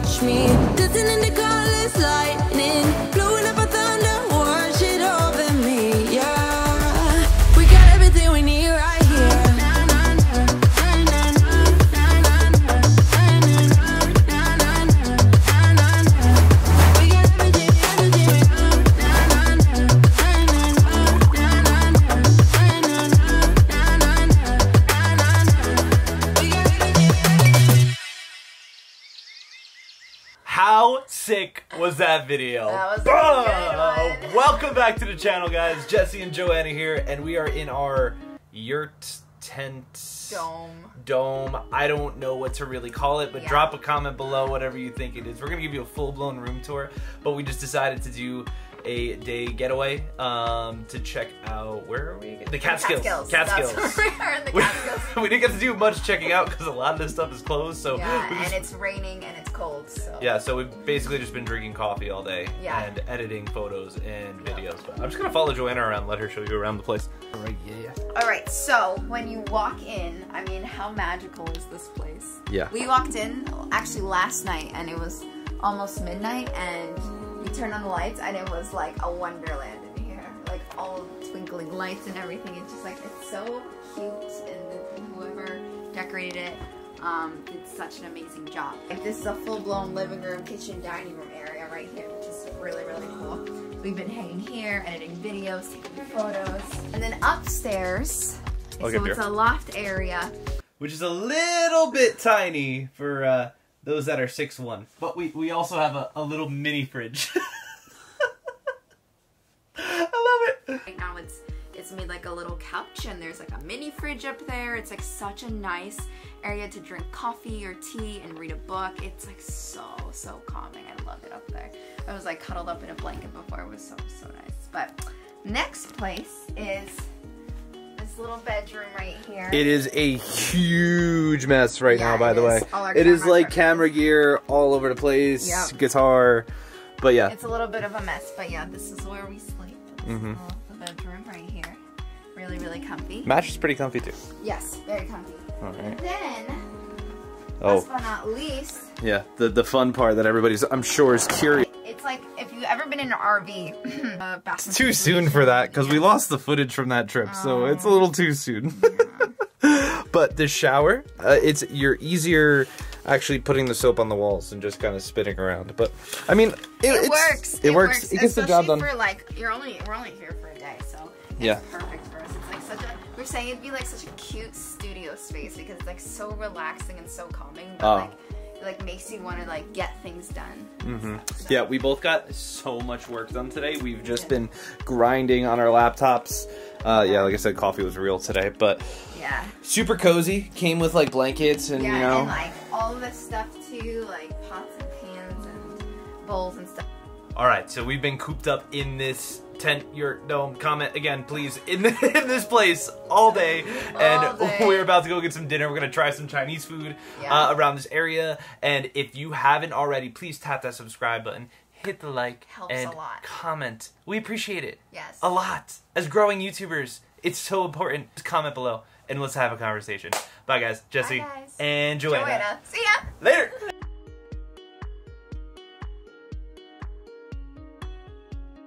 watch me. Dancing in the colors, lightning. How sick was that video? That was a good one. Welcome back to the channel, guys. Jesse and Joanna here, and we are in our yurt tent Dome. dome. I don't know what to really call it, but Yeah. drop a comment below, whatever you think it is. We're gonna give you a full blown room tour, but we just decided to do a day getaway um, to check out where are we? The Catskills. Catskills. Catskills. That's where we are in the Catskills. we didn't get to do much checking out because a lot of this stuff is closed. So Yeah, just- and it's raining and it's cold, so. yeah, so we've basically just been drinking coffee all day Yeah. and editing photos and videos. But I'm just gonna follow Joanna around, let her show you around the place. Right, yeah. Alright, so when you walk in, I mean, how magical is this place? Yeah. We walked in actually last night and it was almost midnight and we turned on the lights and it was like a wonderland in here. Like all twinkling lights and everything. It's just like, it's so cute and whoever decorated it um, did such an amazing job. Like this is a full-blown living room, kitchen, dining room area right here, which is really, really cool. We've been hanging here, editing videos, taking photos. And then upstairs, so it's here. a loft area. Which is a little bit tiny for uh, those that are six one. But we, we also have a, a little mini fridge. I love it. Right now it's it's made like a little couch and there's like a mini fridge up there. It's like such a nice area to drink coffee or tea and read a book. It's like so, so calming. I love it up there. I was like cuddled up in a blanket before. It was so, so nice. But next place is this little bedroom right here. It is a huge mess right Yeah, now, by the way. It is like camera gear all over the place, Yep. guitar. But yeah, It's a little bit of a mess, but yeah, this is where we sleep. This Mhm. the bedroom right here. Really, really comfy. mattress is pretty comfy too. Yes, very comfy. All And then, Oh, last but not least, yeah. The the fun part that everybody's I'm sure is curious. In an RV. uh, too soon for that because we lost the footage from that trip, so it's a little too soon. but the shower, uh, it's you're easier actually putting the soap on the walls and just kind of spinning around. But I mean, it, It works. It, works. It gets the job Especially done. For like, you're only we're only here for a day, so it's Yeah. perfect for us. It's like such a. We're saying it'd be like such a cute studio space because it's like so relaxing and so calming, but Oh. like it like makes you want to like get things done. Mm-hmm. Yeah, we both got so much work done today. We've just been grinding on our laptops. Uh, yeah, like I said, coffee was real today, but Yeah. super cozy. Came with like blankets and Yeah, you know. and like all this stuff too, like pots and pans and bowls and stuff. All right, so we've been cooped up in this tent, yurt, dome. Comment again, please, in, in this place all day, and All day. we're about to go get some dinner. We're gonna try some Chinese food Yeah. uh, around this area, and if you haven't already, please tap that subscribe button, hit the like, Helps and a lot. comment. We appreciate it Yes. a lot. As growing YouTubers, it's so important. Just comment below and let's have a conversation. Bye, guys. Jesse guys. and Joanna. Joanna. See ya. Later.